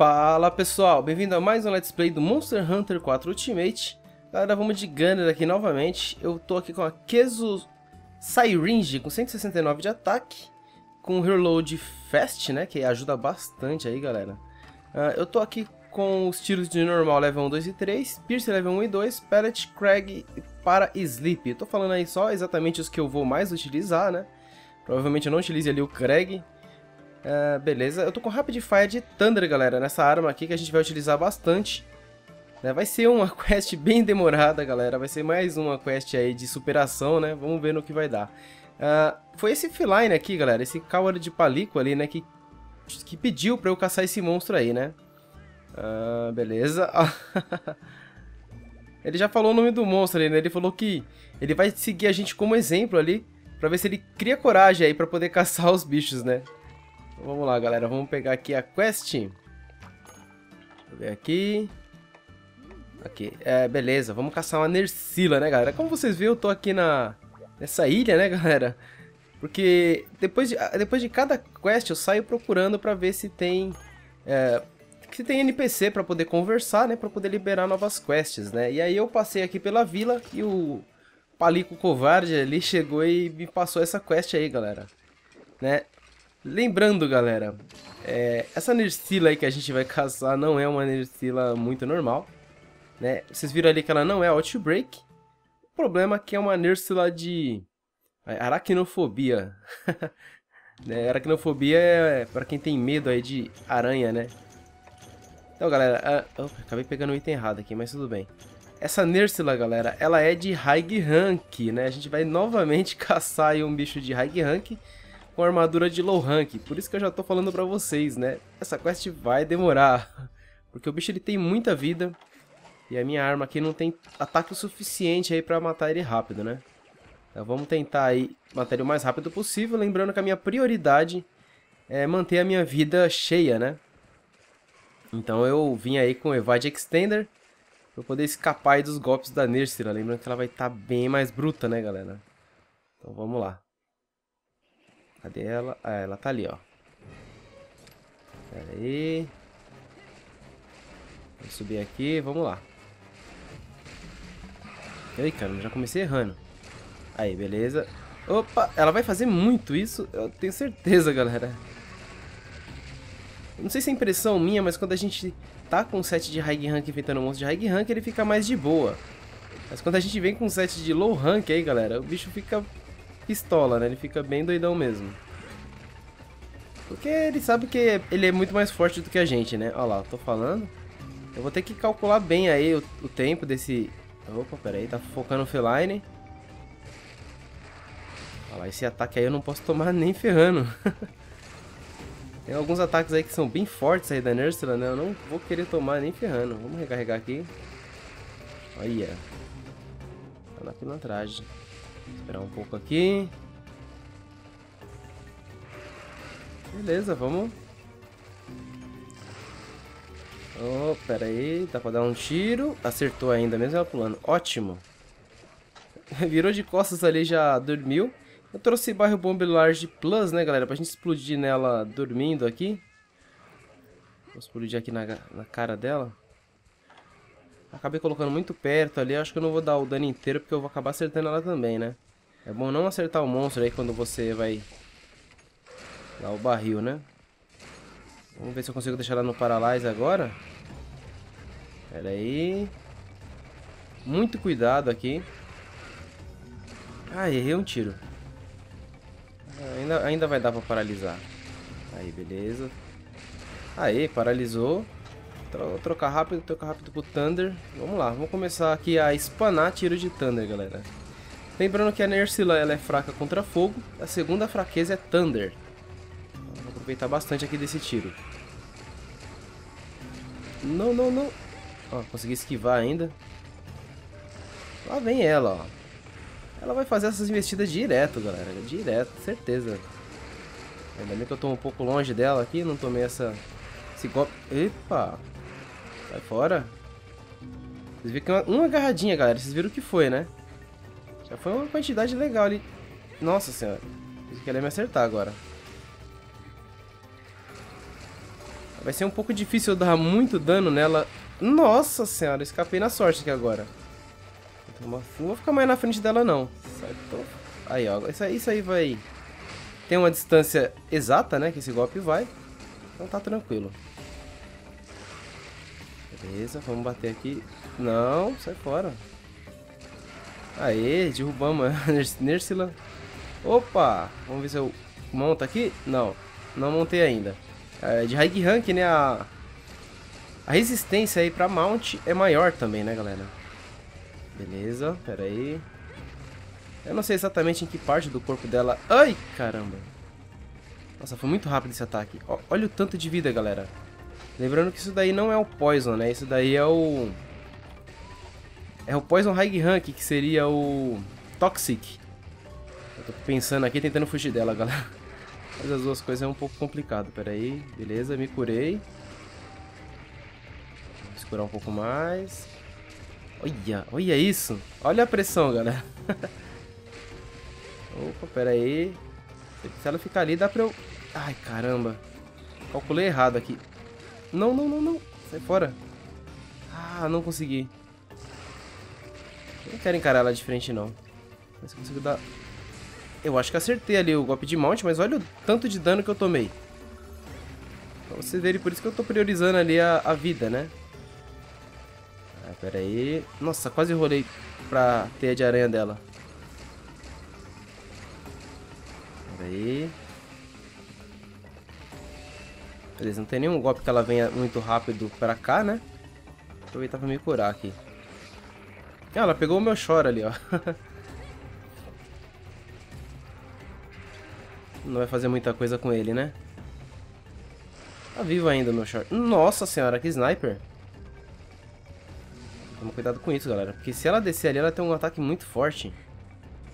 Fala pessoal, bem-vindo a mais um Let's Play do Monster Hunter 4 Ultimate. Galera, vamos de Gunner aqui novamente. Eu tô aqui com a Kezu Syringe com 169 de ataque Com Reload Fast, né, que ajuda bastante aí galera. Uh, Eu tô aqui com os tiros de normal level 1, 2 e 3 Pierce level 1 e 2, Pellet, Crag para Sleep. Eu tô falando aí só exatamente os que eu vou mais utilizar, né. Provavelmente eu não utilize ali o Crag Uh, beleza, eu tô com Rapid Fire de Thunder, galera, nessa arma aqui que a gente vai utilizar bastante. Né? Vai ser uma quest bem demorada, galera, vai ser mais uma quest aí de superação, né? Vamos ver no que vai dar. Uh, foi esse feline aqui, galera, esse Coward de Palico ali, né, que, que pediu pra eu caçar esse monstro aí, né? Uh, beleza. ele já falou o nome do monstro ali, né? Ele falou que ele vai seguir a gente como exemplo ali, pra ver se ele cria coragem aí pra poder caçar os bichos, né? Vamos lá, galera. Vamos pegar aqui a quest. Deixa eu ver aqui. Aqui. É, beleza. Vamos caçar uma Nersila, né, galera? Como vocês viram, eu tô aqui na... Nessa ilha, né, galera? Porque depois de, depois de cada quest eu saio procurando pra ver se tem... É, se tem NPC pra poder conversar, né? Pra poder liberar novas quests, né? E aí eu passei aqui pela vila e o Palico Covarde ali chegou e me passou essa quest aí, galera. Né? Lembrando, galera, é, essa Nersila aí que a gente vai caçar não é uma Nersila muito normal, né? Vocês viram ali que ela não é Outbreak. O problema é que é uma Nersila de aracnofobia. né? Aracnofobia é para quem tem medo aí de aranha, né? Então, galera, oh, acabei pegando o item errado aqui, mas tudo bem. Essa Nersila, galera, ela é de High Rank, né? A gente vai novamente caçar um bicho de High Rank com armadura de low rank. Por isso que eu já tô falando pra vocês, né? Essa quest vai demorar. Porque o bicho ele tem muita vida. E a minha arma aqui não tem ataque o suficiente aí pra matar ele rápido, né? Então vamos tentar aí matar ele o mais rápido possível. Lembrando que a minha prioridade é manter a minha vida cheia, né? Então eu vim aí com o Evade Extender. Pra poder escapar aí dos golpes da Nersira. Lembrando que ela vai estar tá bem mais bruta, né, galera? Então vamos lá. Cadê ela? Ah, ela tá ali, ó. Pera aí. Vou subir aqui, vamos lá. Aí, cara, já comecei errando. Aí, beleza. Opa, ela vai fazer muito isso, eu tenho certeza, galera. não sei se é impressão minha, mas quando a gente tá com um set de high rank enfrentando um monstro de high rank, ele fica mais de boa. Mas quando a gente vem com um set de low rank aí, galera, o bicho fica pistola, né? Ele fica bem doidão mesmo. Porque ele sabe que ele é muito mais forte do que a gente, né? Olha lá, tô falando. Eu vou ter que calcular bem aí o, o tempo desse... Opa, peraí, tá focando o feline. Olha lá, esse ataque aí eu não posso tomar nem ferrando. Tem alguns ataques aí que são bem fortes aí da Nursula, né? Eu não vou querer tomar nem ferrando. Vamos recarregar aqui. Olha. Tá na pilantragem. Esperar um pouco aqui. Beleza, vamos. Oh, pera aí, dá pra dar um tiro. Acertou ainda, mesmo ela pulando. Ótimo. Virou de costas ali, já dormiu. Eu trouxe bairro Bomb Large Plus, né, galera? Pra gente explodir nela dormindo aqui. Vou explodir aqui na, na cara dela. Acabei colocando muito perto ali. Acho que eu não vou dar o dano inteiro, porque eu vou acabar acertando ela também, né? É bom não acertar o monstro aí quando você vai dar o barril, né? Vamos ver se eu consigo deixar ela no Paralyze agora. Pera aí. Muito cuidado aqui. Ah, errei um tiro. Ainda, ainda vai dar pra paralisar. Aí, beleza. Aí, paralisou. Tro trocar rápido, trocar rápido pro Thunder. Vamos lá, vamos começar aqui a espanar tiro de Thunder, galera. Lembrando que a Nersila ela é fraca contra fogo. A segunda fraqueza é Thunder. Vou aproveitar bastante aqui desse tiro. Não, não, não. Ó, consegui esquivar ainda. Lá vem ela, ó. Ela vai fazer essas investidas direto, galera. Direto, certeza. Ainda bem que eu tô um pouco longe dela aqui, não tomei essa... Esse golpe... Epa! Sai fora. Vocês viram que uma, uma agarradinha, galera. Vocês viram o que foi, né? Já foi uma quantidade legal ali. Nossa senhora. Ele quer me acertar agora. Vai ser um pouco difícil dar muito dano nela. Nossa senhora, escapei na sorte aqui agora. Não vou ficar mais na frente dela não. Aí, ó. Isso aí, isso aí vai... Tem uma distância exata, né? Que esse golpe vai. Então tá tranquilo. Beleza, vamos bater aqui. Não, sai fora. Aê, derrubamos a Nersila. Opa, vamos ver se eu monto aqui. Não, não montei ainda. É, de High Rank, né, a, a resistência aí pra mount é maior também, né, galera? Beleza, pera aí. Eu não sei exatamente em que parte do corpo dela... Ai, caramba. Nossa, foi muito rápido esse ataque. olha o tanto de vida, galera. Lembrando que isso daí não é o Poison, né? Isso daí é o... É o Poison High Rank, que seria o Toxic. Eu tô pensando aqui, tentando fugir dela, galera. Mas as duas coisas é um pouco complicado. Pera aí, beleza, me curei. Vou curar um pouco mais. Olha, olha isso. Olha a pressão, galera. Opa, pera aí. Se ela ficar ali, dá pra eu... Ai, caramba. Calculei errado aqui. Não, não, não, não. Sai fora. Ah, não consegui. Eu não quero encarar ela de frente, não. Mas eu consigo dar... Eu acho que acertei ali o golpe de mount, mas olha o tanto de dano que eu tomei. Pra vocês verem, por isso que eu tô priorizando ali a, a vida, né? Ah, pera aí. Nossa, quase rolei pra teia de aranha dela. Pera aí. Beleza, não tem nenhum golpe que ela venha muito rápido pra cá, né? Aproveitar pra me curar aqui. Ah, ela pegou o meu choro ali, ó. não vai fazer muita coisa com ele, né? Tá vivo ainda o meu short. Nossa senhora, que sniper. Toma cuidado com isso, galera. Porque se ela descer ali, ela tem um ataque muito forte.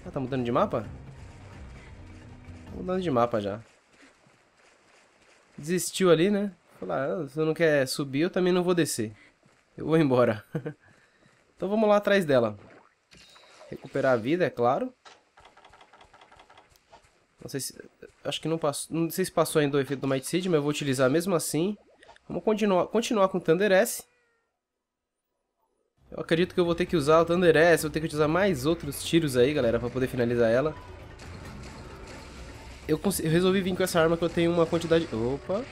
Ah, tá mudando de mapa? Tá mudando de mapa já desistiu ali, né? Falar, ah, se não quer subir, eu também não vou descer. Eu vou embora. então vamos lá atrás dela. Recuperar a vida, é claro. Não sei se... Acho que não passou... Não sei se passou ainda o efeito do Might Seed, mas eu vou utilizar mesmo assim. Vamos continuar, continuar com o Thunder S. Eu acredito que eu vou ter que usar o Thunder S, vou ter que usar mais outros tiros aí, galera, pra poder finalizar ela eu, eu, resolvi vir com essa arma que eu tenho uma quantidade... Opa!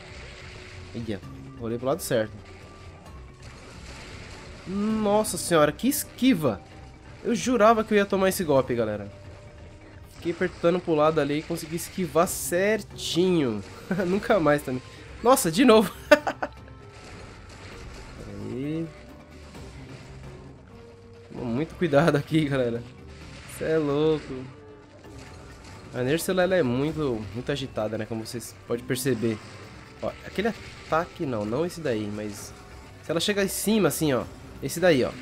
Ia, rolei pro lado certo. Nossa senhora, que esquiva! Eu jurava que eu ia tomar esse golpe, galera. Fiquei apertando pro lado ali e consegui esquivar certinho. Nunca mais também. Nossa, de novo! Aí. Muito cuidado aqui, galera. Você é louco. A Nercela ela é muito, muito agitada, né? Como vocês podem perceber. Ó, aquele ataque não, não esse daí, mas... Se ela chega em cima, assim, ó. Esse daí, ó.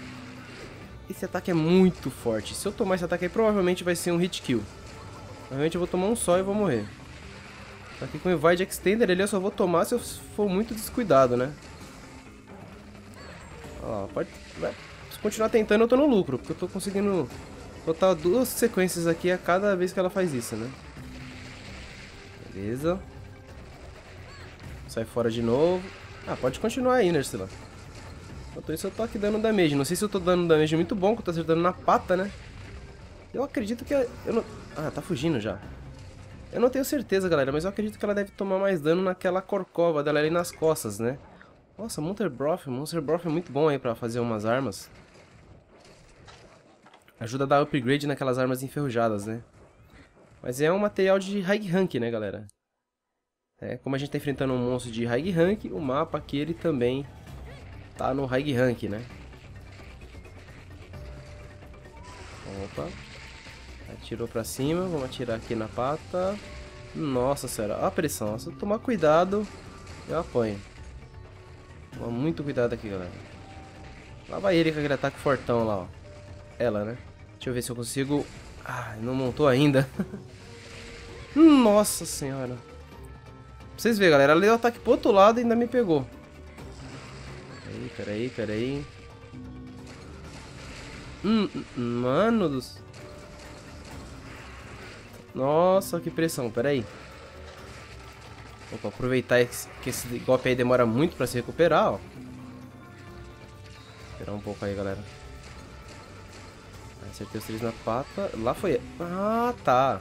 Esse ataque é muito forte. Se eu tomar esse ataque aí, provavelmente vai ser um hit kill. Provavelmente eu vou tomar um só e vou morrer. Aqui com o Evide Extender ele eu só vou tomar se eu for muito descuidado, né? Ó, pode... Vai. Se continuar tentando eu tô no lucro, porque eu tô conseguindo botar duas sequências aqui a cada vez que ela faz isso, né? Beleza. Sai fora de novo. Ah, pode continuar aí, Nersila. Enquanto isso eu tô aqui dando damage. Não sei se eu tô dando damage muito bom, que eu tô acertando na pata, né? Eu acredito que... Eu não... Ah, tá fugindo já. Eu não tenho certeza, galera, mas eu acredito que ela deve tomar mais dano naquela corcova dela ali nas costas, né? Nossa, Monster Broth. Monster Broth é muito bom aí pra fazer umas armas. Ajuda a dar upgrade naquelas armas enferrujadas, né? Mas é um material de high rank, né, galera? É, como a gente tá enfrentando um monstro de high rank, o mapa aqui ele também tá no high rank, né? Opa. Atirou pra cima, vamos atirar aqui na pata. Nossa senhora, a pressão. Se eu tomar cuidado, eu apanho. Toma muito cuidado aqui, galera. Lá vai ele com aquele ataque fortão lá, ó. Ela, né? Deixa eu ver se eu consigo... Ah, não montou ainda. Nossa senhora. Pra vocês verem, galera. Ela deu ataque pro outro lado e ainda me pegou. Peraí, peraí, peraí. Hum, hum, mano dos... Nossa, que pressão. Peraí. Opa, aproveitar que esse golpe aí demora muito pra se recuperar, ó. Esperar um pouco aí, galera. Acertei os três na pata. Lá foi... Ah, tá.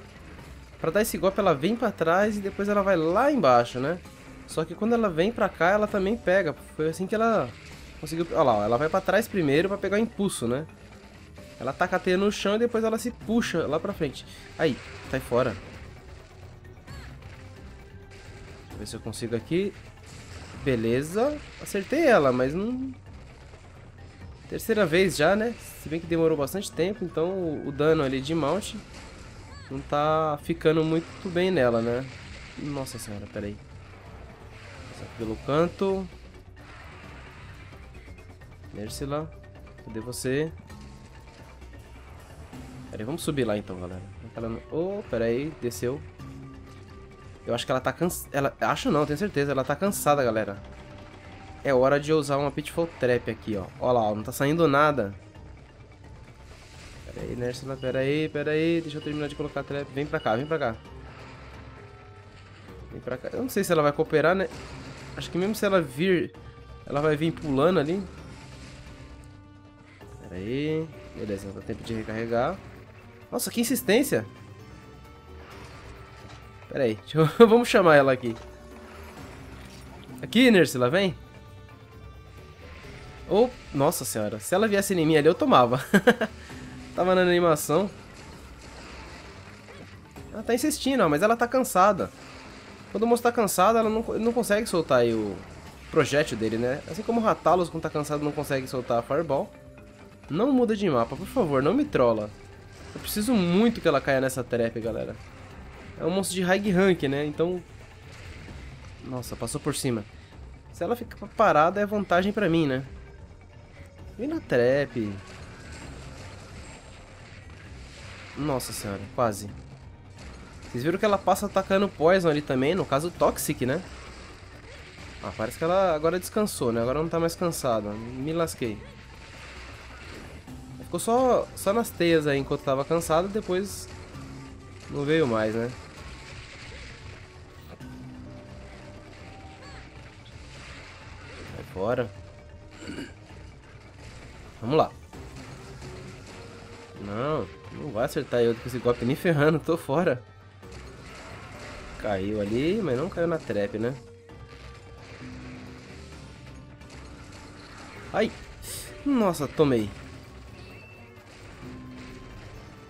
Pra dar esse golpe, ela vem pra trás e depois ela vai lá embaixo, né? Só que quando ela vem pra cá, ela também pega. Foi assim que ela conseguiu... Olha lá, ela vai pra trás primeiro pra pegar o impulso, né? Ela taca a teia no chão e depois ela se puxa lá pra frente. Aí, sai fora. Deixa eu ver se eu consigo aqui. Beleza. Acertei ela, mas não... Terceira vez já, né? Se bem que demorou bastante tempo, então o dano ali de mount não tá ficando muito bem nela, né? Nossa senhora, peraí. Passar pelo canto. Nersila, cadê você? Peraí, vamos subir lá então, galera. Ela... Oh, peraí, desceu. Eu acho que ela tá cansada. Acho não, tenho certeza. Ela tá cansada, galera. É hora de usar uma Pitfall Trap aqui, ó. Ó lá, ó, não tá saindo nada. Pera aí, Nersila, pera aí, pera aí. Deixa eu terminar de colocar a trap. Vem pra cá, vem pra cá. Vem pra cá. Eu não sei se ela vai cooperar, né? Acho que mesmo se ela vir... Ela vai vir pulando ali. Pera aí. Beleza, dá tempo de recarregar. Nossa, que insistência. Pera aí, eu... vamos chamar ela aqui. Aqui, Nersila, vem. Oh, nossa senhora, se ela viesse em mim ali, eu tomava. Tava na animação. Ela tá insistindo, mas ela tá cansada. Quando o moço tá cansado, ela não, não consegue soltar aí o projétil dele, né? Assim como o Ratalos, quando tá cansado, não consegue soltar a Fireball. Não muda de mapa, por favor, não me trola. Eu preciso muito que ela caia nessa trap, galera. É um monstro de high rank, né? Então... Nossa, passou por cima. Se ela ficar parada, é vantagem pra mim, né? Vem na trap. Nossa senhora, quase. Vocês viram que ela passa atacando Poison ali também, no caso Toxic, né? Ah, parece que ela agora descansou, né? Agora não tá mais cansada. Me lasquei. Ficou só, só nas teias aí enquanto tava cansado, depois não veio mais, né? Vai fora. Vamos lá. Não, não vai acertar eu com esse golpe nem ferrando, tô fora. Caiu ali, mas não caiu na trap, né? Ai! Nossa, tomei.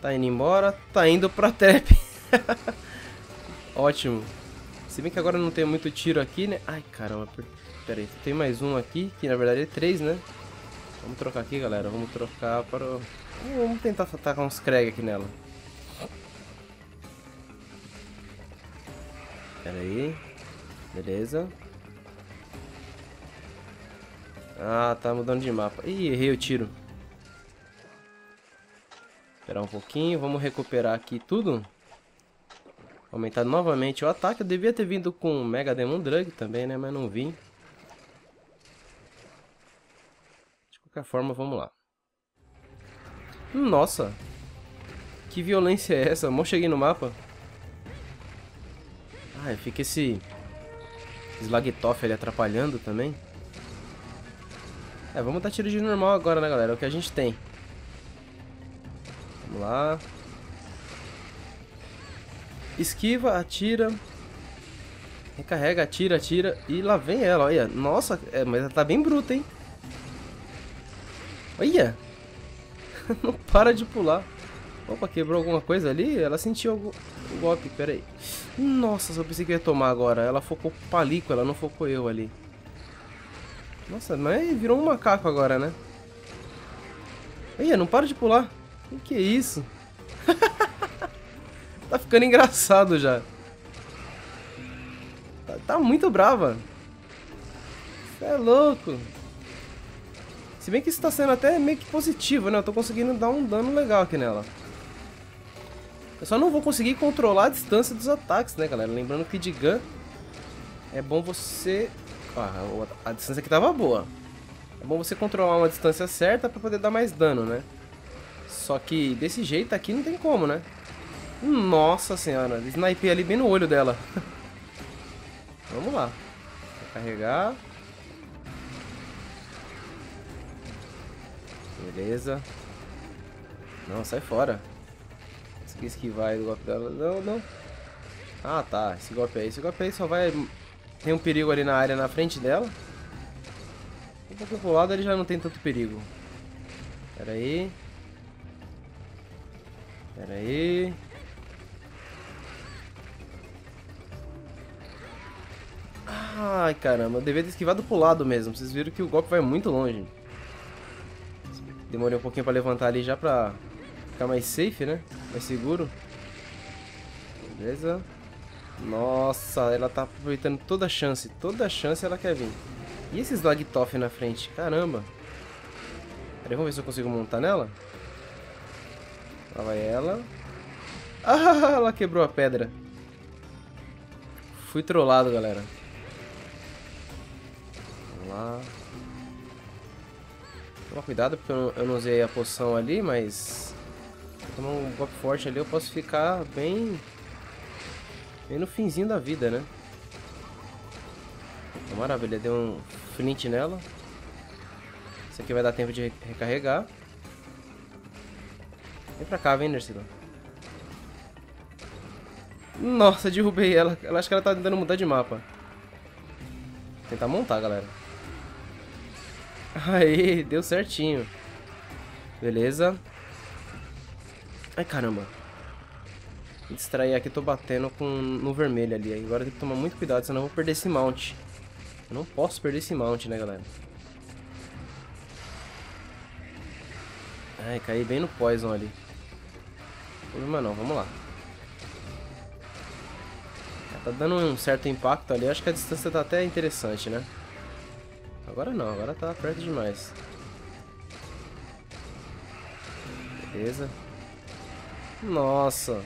Tá indo embora, tá indo pra trap. Ótimo. Se bem que agora não tem muito tiro aqui, né? Ai, caramba. Pera aí, tem mais um aqui, que na verdade é três, né? Vamos trocar aqui, galera. Vamos trocar para. Vamos tentar tacar uns Kreg aqui nela. Pera aí. Beleza. Ah, tá mudando de mapa. Ih, errei o tiro. Esperar um pouquinho, vamos recuperar aqui tudo. Aumentar novamente o ataque. Eu devia ter vindo com Mega Demon Drug também, né? Mas não vim. De qualquer forma, vamos lá. Nossa! Que violência é essa? Mal cheguei no mapa. Ah, fica esse... Slagtoff ali atrapalhando também. É, vamos dar tiro de normal agora, né, galera? É o que a gente tem. Vamos lá. Esquiva, atira. Recarrega, atira, atira. E lá vem ela, olha. Nossa, é, mas ela tá bem bruta, hein? Olha! Não para de pular. Opa, quebrou alguma coisa ali? Ela sentiu o golpe, pera aí. Nossa, eu pensei que ia tomar agora. Ela focou palico, ela não focou eu ali. Nossa, mas virou um macaco agora, né? Aí, não para de pular. O que, é isso? tá ficando engraçado já. Tá, tá muito brava. Você é louco. Se bem que isso tá sendo até meio que positivo, né? Eu tô conseguindo dar um dano legal aqui nela. Eu só não vou conseguir controlar a distância dos ataques, né, galera? Lembrando que de gun é bom você... Ah, a distância aqui tava boa. É bom você controlar uma distância certa pra poder dar mais dano, né? Só que desse jeito aqui não tem como, né? Nossa senhora, snipei ali bem no olho dela. Vamos lá. Vou carregar. Beleza. Não, sai fora. Consegui esquivar do golpe dela. Não, não. Ah, tá. Esse golpe aí. Esse golpe aí só vai... Tem um perigo ali na área na frente dela. Um pouco pro lado ele já não tem tanto perigo. Pera aí. Pera aí. Ai, caramba. Eu devia ter esquivado pro lado mesmo. Vocês viram que o golpe vai muito longe. Demorei um pouquinho pra levantar ali já pra ficar mais safe, né? Mais seguro. Beleza. Nossa, ela tá aproveitando toda a chance. Toda a chance ela quer vir. E esses Lagtoff na frente? Caramba. Peraí, vamos ver se eu consigo montar nela. Lá vai ela. Ah, ela quebrou a pedra. Fui trollado, galera. Vamos lá. Toma cuidado porque eu não, usei a poção ali, mas... Se eu tomar um golpe forte ali eu posso ficar bem... Bem no finzinho da vida, né? Maravilha, deu um flint nela. Isso aqui vai dar tempo de recarregar. Vem pra cá, vem, Nersila. Nossa, derrubei ela. Ela acho que ela tá tentando mudar de mapa. Vou tentar montar, galera. Aí, deu certinho. Beleza. Ai, caramba. Me distrair aqui, tô batendo com no vermelho ali. Agora tem que tomar muito cuidado, senão eu vou perder esse mount. Eu não posso perder esse mount, né, galera? Ai, caí bem no poison ali. Problema não, vamos lá. Tá dando um certo impacto ali, acho que a distância tá até interessante, né? Agora não, agora tá perto demais. Beleza. Nossa.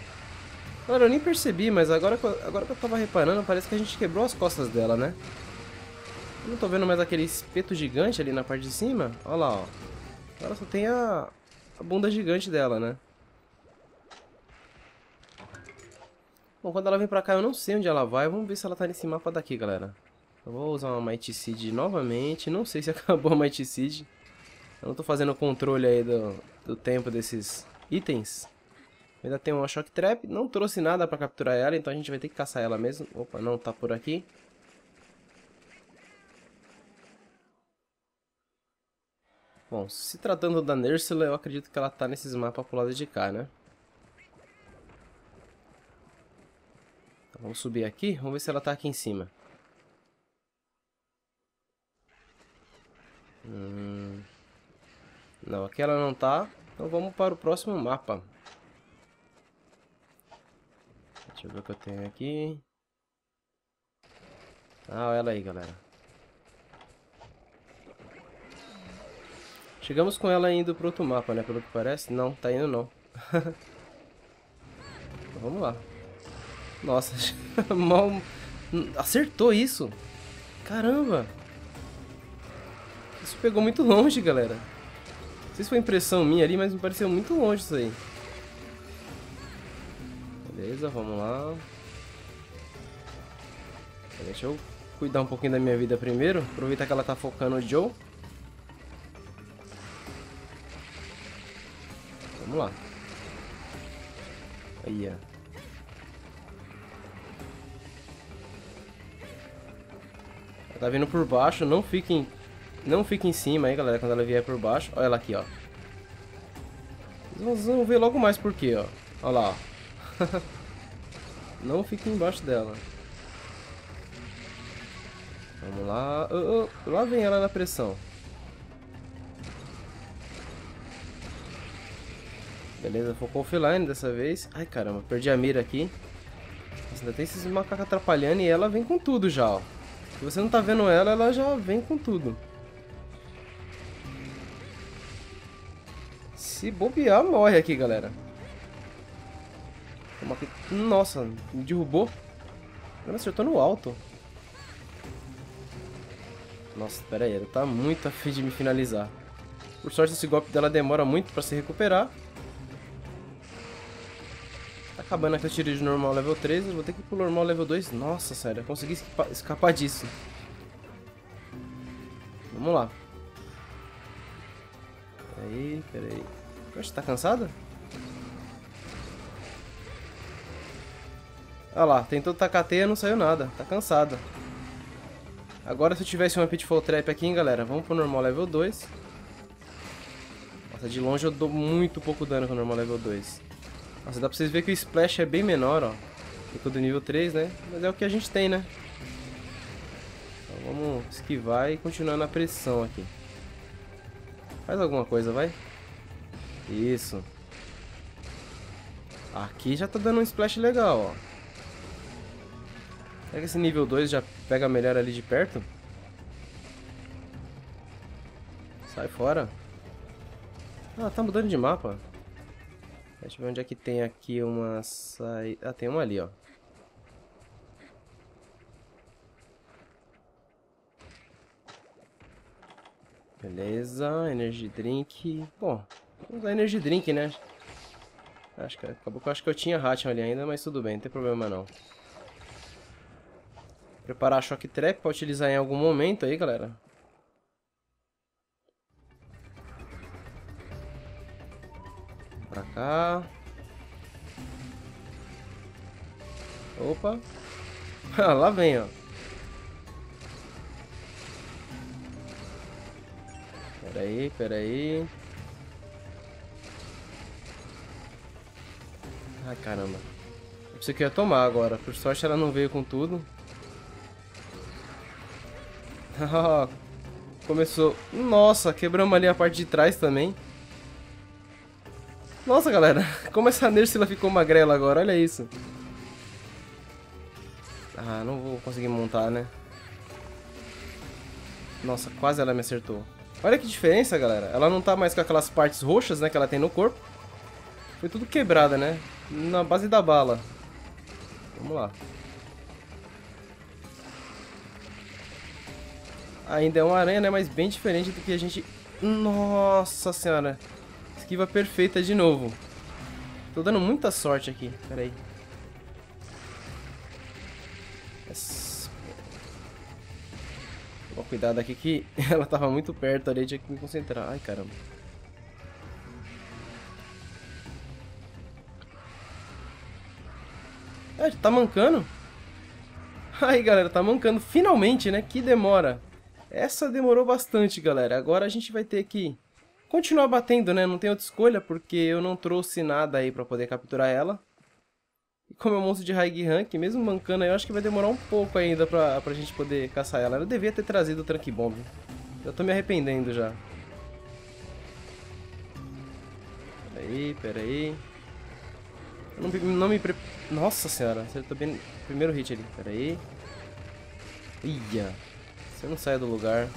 Cara, eu nem percebi, mas agora, agora que eu tava reparando, parece que a gente quebrou as costas dela, né? Eu não tô vendo mais aquele espeto gigante ali na parte de cima. Olha lá, ó. Agora só tem a, a bunda gigante dela, né? Bom, quando ela vem pra cá eu não sei onde ela vai. Vamos ver se ela tá nesse mapa daqui, galera. Eu vou usar uma Mighty Seed novamente. Não sei se acabou a Mighty Seed. Eu não tô fazendo controle aí do, do tempo desses itens. Ainda tem uma Shock Trap. Não trouxe nada pra capturar ela, então a gente vai ter que caçar ela mesmo. Opa, não tá por aqui. Bom, se tratando da Nursula, eu acredito que ela tá nesses mapas pro lado de cá, né? Então, vamos subir aqui, vamos ver se ela tá aqui em cima. Hum... Não, aqui ela não tá. Então vamos para o próximo mapa. Deixa eu ver o que eu tenho aqui. Ah, olha ela aí, galera. Chegamos com ela indo para outro mapa, né? Pelo que parece. Não, tá indo não. então, vamos lá. Nossa, mal... Acertou isso. Caramba. Isso pegou muito longe, galera. Não sei se foi impressão minha ali, mas me pareceu muito longe isso aí. Beleza, vamos lá. Deixa eu cuidar um pouquinho da minha vida primeiro. Aproveitar que ela tá focando o Joe. Vamos lá. Aí, ó. Ela tá vindo por baixo, não fiquem não fique em cima aí, galera, quando ela vier por baixo. Olha ela aqui, ó. Vocês vão ver logo mais por quê, ó. Olha lá, ó. Não fique embaixo dela. Vamos lá. Oh, oh, lá vem ela na pressão. Beleza, focou offline dessa vez. Ai, caramba, perdi a mira aqui. Mas ainda tem esses macacos atrapalhando e ela vem com tudo já, ó. Se você não tá vendo ela, ela já vem com tudo. Se bobear, morre aqui, galera. Nossa, me derrubou. Ela acertou no alto. Nossa, pera aí, ela tá muito afim de me finalizar. Por sorte, esse golpe dela demora muito pra se recuperar. Tá acabando aqui eu tirei de normal level 3, eu vou ter que ir pro normal level 2. Nossa, sério, eu consegui escapar disso. Vamos lá. Peraí, peraí. Poxa, tá cansada? Olha lá, tentou tacar teia, não saiu nada. Tá cansada. Agora se eu tivesse uma Pitfall Trap aqui, hein, galera. Vamos pro normal level 2. Nossa, de longe eu dou muito pouco dano com o normal level 2. Nossa, dá pra vocês verem que o Splash é bem menor, ó. O do nível 3, né? Mas é o que a gente tem, né? Então vamos esquivar e continuar na pressão aqui. Faz alguma coisa, vai. Isso. Aqui já tá dando um splash legal, ó. Será que esse nível 2 já pega melhor ali de perto? Sai fora. Ah, tá mudando de mapa. Deixa eu ver onde é que tem aqui uma saída. Ah, tem uma ali, ó. Beleza, energy drink. Bom, vamos usar energy drink, né? Acho que, acabou que eu acho que eu tinha Hatcham ali ainda, mas tudo bem, não tem problema não. Preparar choque trap para utilizar em algum momento aí, galera. Pra cá. Opa. Lá vem, ó. Pera aí, pera aí. Ai, caramba. Eu pensei que ia tomar agora. Por sorte ela não veio com tudo. Começou. Nossa, quebramos ali a parte de trás também. Nossa, galera. Como essa Nersila ficou magrela agora. Olha isso. Ah, não vou conseguir montar, né? Nossa, quase ela me acertou. Olha que diferença, galera. Ela não tá mais com aquelas partes roxas, né, que ela tem no corpo. Foi tudo quebrada, né? Na base da bala. Vamos lá. Ainda é uma aranha, né? Mas bem diferente do que a gente... Nossa senhora. Esquiva perfeita de novo. Tô dando muita sorte aqui. Pera aí. Cuidado aqui que ela tava muito perto ali, tinha que me concentrar. Ai, caramba. É, tá mancando? Aí, galera, tá mancando finalmente, né? Que demora. Essa demorou bastante, galera. Agora a gente vai ter que continuar batendo, né? Não tem outra escolha, porque eu não trouxe nada aí pra poder capturar ela. E como é um monstro de high rank, mesmo mancando aí, eu acho que vai demorar um pouco ainda pra, pra gente poder caçar ela. Eu devia ter trazido o Trunk Bomb. Eu tô me arrependendo já. Peraí, peraí. Eu não, não me pre... Nossa senhora, acertou bem primeiro hit ali. Peraí. Ia. Você não sai do lugar.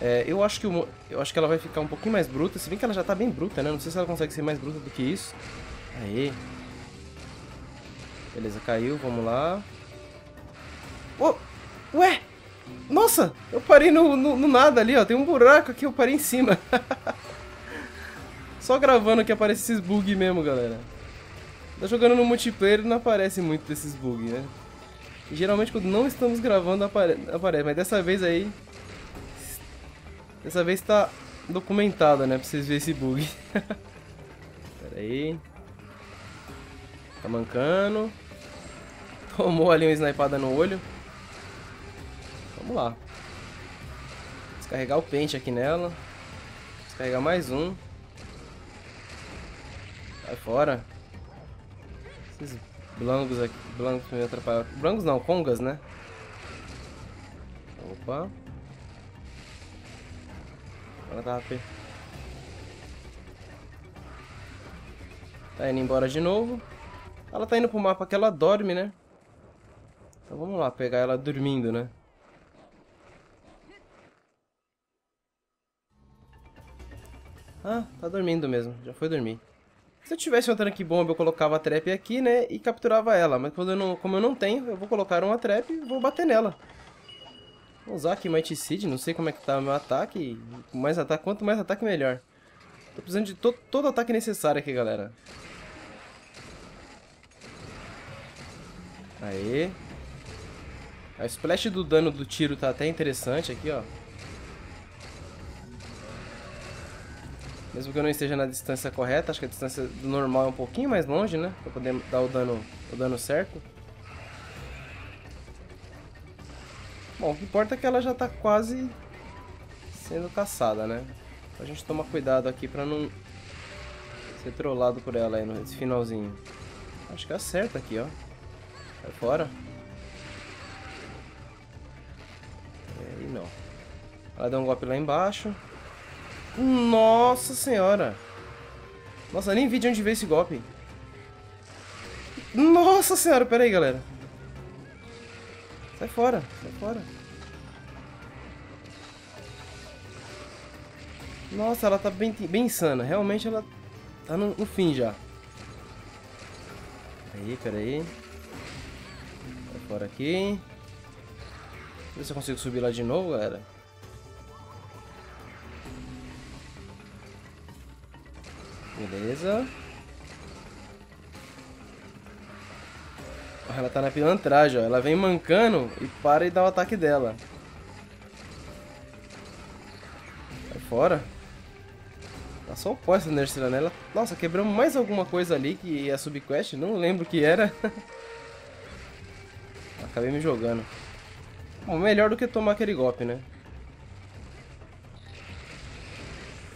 É, eu acho que o, eu acho que ela vai ficar um pouquinho mais bruta, se bem que ela já tá bem bruta, né? Não sei se ela consegue ser mais bruta do que isso. Aê. Beleza, caiu, vamos lá. Oh, ué! Nossa, eu parei no, no, no, nada ali, ó. Tem um buraco aqui, eu parei em cima. Só gravando que aparece esses bugs mesmo, galera. Tá jogando no multiplayer não aparece muito desses bugs, né? E geralmente quando não estamos gravando apare aparece, mas dessa vez aí Dessa vez tá documentada, né? Pra vocês verem esse bug. Pera aí. Tá mancando. Tomou ali uma snipada no olho. Vamos lá. Descarregar o pente aqui nela. Descarregar mais um. Sai fora. Esses blancos aqui. Blancos me atrapalham. Blancos não, congas, né? Opa. Ela tava per... Tá indo embora de novo. Ela tá indo pro mapa que ela dorme, né? Então vamos lá, pegar ela dormindo, né? Ah, tá dormindo mesmo. Já foi dormir. Se eu tivesse uma Trunk Bomb, eu colocava a trap aqui, né? E capturava ela. Mas quando eu não, como eu não tenho, eu vou colocar uma trap e vou bater nela. Vou usar aqui Mighty Seed, não sei como é que tá meu ataque. Mais ataque, quanto mais ataque, melhor. Tô precisando de to todo ataque necessário aqui, galera. Aê. A splash do dano do tiro tá até interessante aqui, ó. Mesmo que eu não esteja na distância correta, acho que a distância do normal é um pouquinho mais longe, né? Pra poder dar o dano, o dano certo. Bom, o que importa é que ela já tá quase sendo caçada, né? A gente toma cuidado aqui pra não ser trollado por ela aí nesse finalzinho. Acho que acerta aqui, ó. Sai fora. E aí não. Ela deu um golpe lá embaixo. Nossa senhora. Nossa, nem vi de onde veio esse golpe. Nossa senhora, pera aí, galera. Sai fora, sai fora. Nossa, ela tá bem, bem insana. Realmente ela tá no, no fim já. Aí, pera aí. Sai fora aqui. Ver se eu consigo subir lá de novo, galera. Beleza. Ela tá na pilantragem, ó. Ela vem mancando e para e dá o ataque dela. Sai fora. Tá só o da Nercila nela. Nossa, quebramos mais alguma coisa ali que é subquest. Não lembro o que era. Acabei me jogando. Bom, melhor do que tomar aquele golpe, né?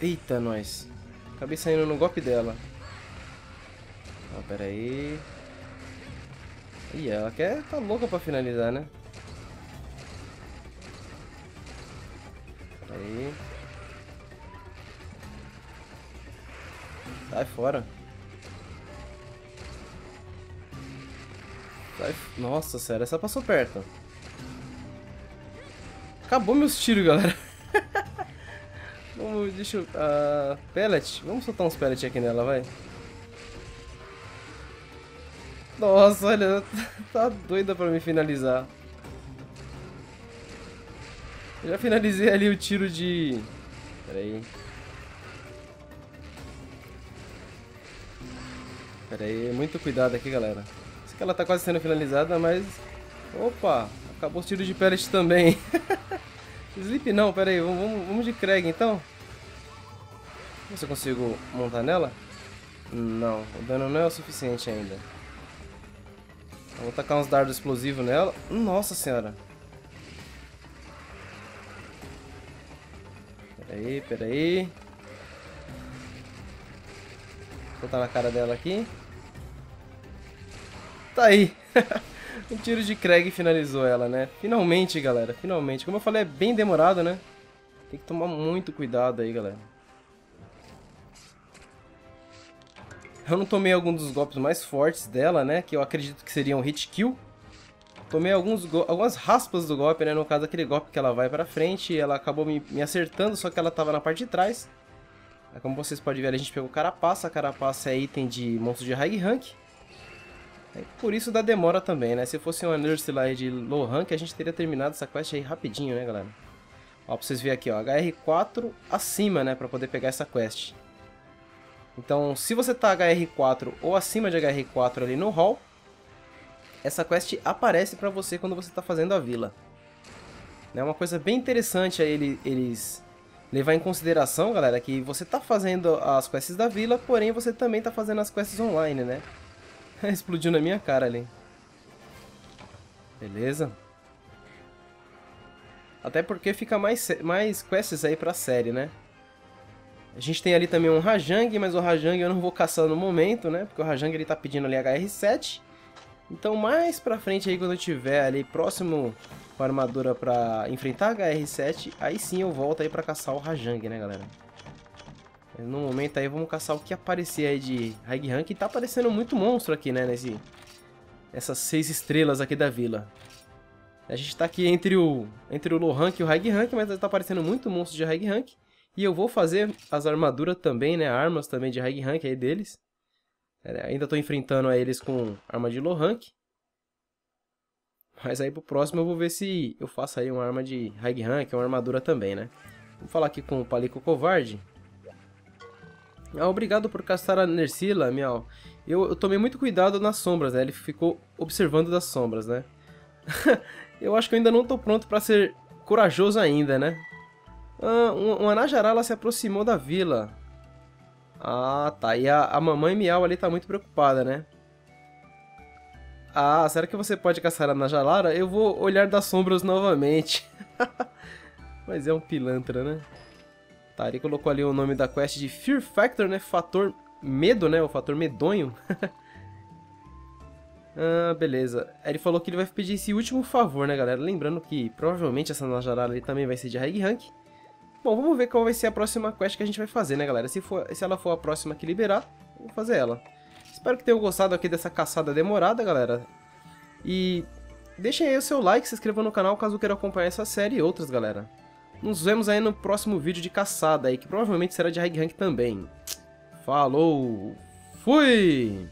Eita, nós. Acabei saindo no golpe dela. Ó, pera aí. Ih, ela quer... tá louca pra finalizar, né? Aí. Sai fora. Sai... Nossa, sério, essa passou perto. Acabou meus tiros, galera. Vamos, deixa eu... Uh, pellet. Vamos soltar uns pellet aqui nela, vai. Nossa, olha, tá doida pra me finalizar. Eu já finalizei ali o tiro de... Pera aí. Pera aí, muito cuidado aqui, galera. Sei que ela tá quase sendo finalizada, mas... Opa, acabou os tiros de pellet também. Sleep não, pera aí, vamos, vamos de Craig então. Ver se eu consigo montar nela. Não, o dano não é o suficiente ainda. Vou tacar uns dardos explosivos nela. Nossa senhora. Pera aí, pera aí. Vou botar na cara dela aqui. Tá aí. o tiro de Craig finalizou ela, né? Finalmente, galera. Finalmente. Como eu falei, é bem demorado, né? Tem que tomar muito cuidado aí, galera. Eu não tomei algum dos golpes mais fortes dela, né? Que eu acredito que seria um hit kill. Tomei alguns algumas raspas do golpe, né? No caso, aquele golpe que ela vai pra frente. ela acabou me, me acertando, só que ela tava na parte de trás. Como vocês podem ver, a gente pegou carapaça. A carapaça é item de monstro de high rank. Por isso dá demora também, né? Se fosse uma nurse lá de low rank, a gente teria terminado essa quest aí rapidinho, né, galera? Ó, pra vocês verem aqui, ó. HR4 acima, né? Pra poder pegar essa quest. Então, se você tá HR4 ou acima de HR4 ali no hall, essa quest aparece para você quando você está fazendo a vila. É uma coisa bem interessante aí eles levar em consideração, galera, que você está fazendo as quests da vila, porém você também está fazendo as quests online, né? Explodiu na minha cara ali. Beleza. Até porque fica mais, mais quests aí pra série, né? A gente tem ali também um Rajang, mas o Rajang eu não vou caçar no momento, né? Porque o Rajang ele tá pedindo ali HR7. Então mais pra frente aí, quando eu tiver ali próximo com a armadura pra enfrentar HR7, aí sim eu volto aí pra caçar o Rajang, né, galera? No momento aí vamos caçar o que aparecer aí de High Rank. E tá aparecendo muito monstro aqui, né, nesse... Essas seis estrelas aqui da vila. A gente tá aqui entre o, entre o low rank e o high rank, mas tá aparecendo muito monstro de high rank. E eu vou fazer as armaduras também, né? Armas também de high rank aí deles. Ainda tô enfrentando a eles com arma de low rank. Mas aí pro próximo eu vou ver se eu faço aí uma arma de high rank, uma armadura também, né? Vou falar aqui com o Palico Covarde. Ah, obrigado por castar a Nersila, Miau. Eu, eu, tomei muito cuidado nas sombras, né? Ele ficou observando das sombras, né? eu acho que eu ainda não tô pronto pra ser corajoso ainda, né? Ah, uma Najarala se aproximou da vila. Ah, tá. E a, a mamãe Miau ali tá muito preocupada, né? Ah, será que você pode caçar a Najalara? Eu vou olhar das sombras novamente. Mas é um pilantra, né? Tá, ele colocou ali o nome da quest de Fear Factor, né? Fator medo, né? O fator medonho. ah, beleza. Ele falou que ele vai pedir esse último favor, né, galera? Lembrando que provavelmente essa Najarara ali também vai ser de High Rank. Bom, vamos ver qual vai ser a próxima quest que a gente vai fazer, né, galera? Se, for, se ela for a próxima que liberar, vou fazer ela. Espero que tenham gostado aqui dessa caçada demorada, galera. E deixem aí o seu like, se inscrevam no canal caso queiram acompanhar essa série e outras, galera. Nos vemos aí no próximo vídeo de caçada aí, que provavelmente será de High Rank também. Falou! Fui!